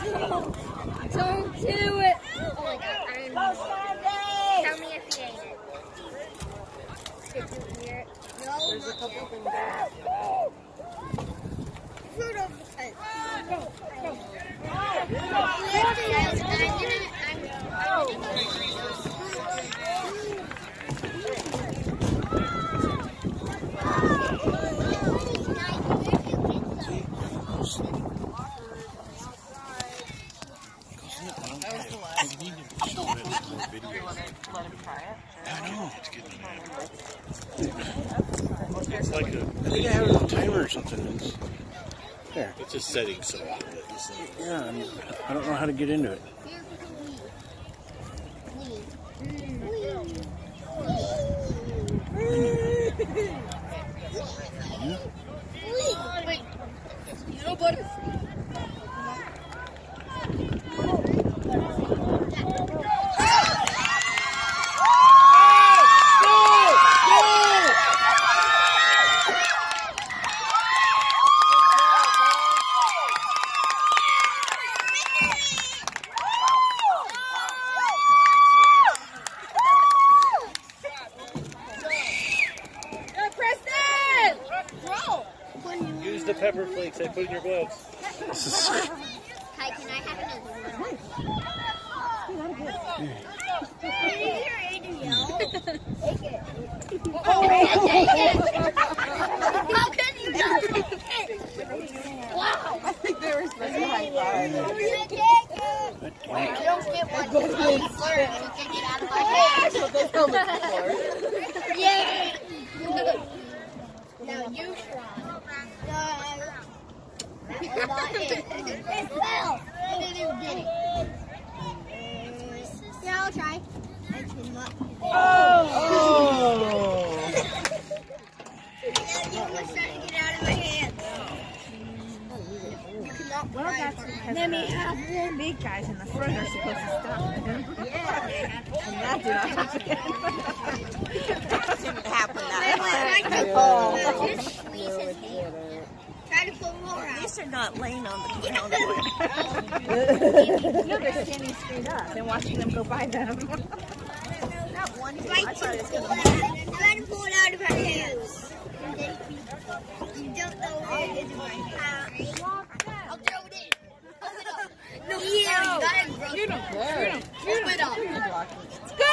Don't do it. Oh my god, I'm. Tell me if you ate it. Did you hear it? No. There's a couple things. Fruit over the fence. Thank you. Let him try it? I know. It's getting. It's like a, I think I have it on timer or something. It's, there. It's a setting so Yeah, I'm, I don't know how to get into it. Wait, you know Butterfree? Use the pepper flakes I put in your gloves. Hi, can I have another one? How can you not take it? Wow. I think they were supposed to high five. You don't get one. You can learn. You can get out of my hand. So they fell to the floor. Yay! Now you try. No. That was not it. It fell. I didn't get it. Yeah, I'll try. I cannot. Oh! You were trying to get out of my hand. You cannot Well, that's because Let me the big guys in the front are supposed to stop him. Yeah. And that did not didn't happen that wait, way. try to pull more out. These are not laying on the ground. No, they're standing straight up and watching them go by them. Not one. Try I to thought it was gonna it. Try to pull it out of her hands. You don't know where it is in my hand. I'll throw it in. Hold it up. No, yeah, you gotta shoot him. There. Hold it up. Let's go!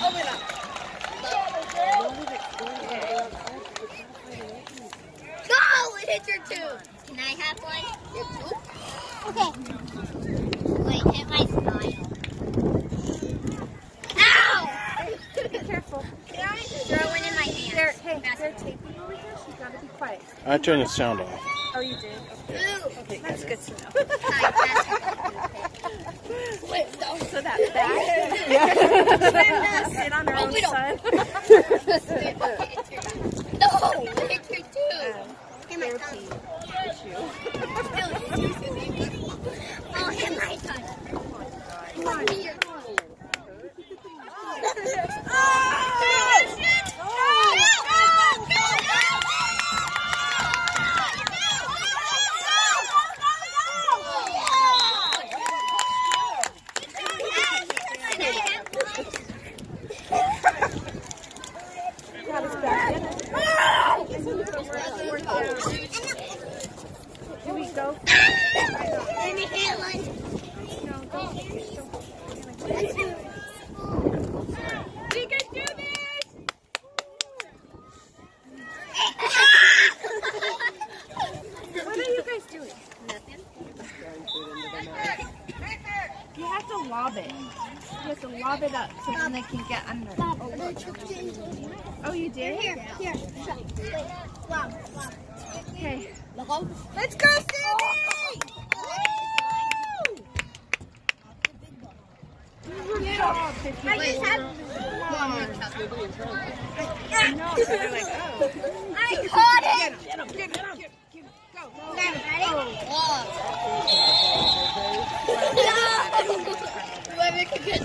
Hold it up. Go! It hit your tooth. Can I have one? Your tooth? Okay. Wait, hit my smile. Ow! Be careful. Can I throw it in my hand? They're, hey, they're taping over here, so you gotta be quiet. I turned the sound off. Oh, you did? Ooh. Okay, that's good to know. Wait, no. So that back, sit on her own Open No, hit your tooth. Hit my tongue. Oh, hit my tongue. Come on. Here. Got Here we go. Let me hit one. We can do this! What are you guys doing? Nothing? You have to lob it. You have to lob it up so they can get under. Oh, you did? Here, here. Wow, wow. Okay. Let's go, job, I just have. No, they're like, oh. I caught it! Get him, get him, get him. Go. Okay, ready? Whoever can get,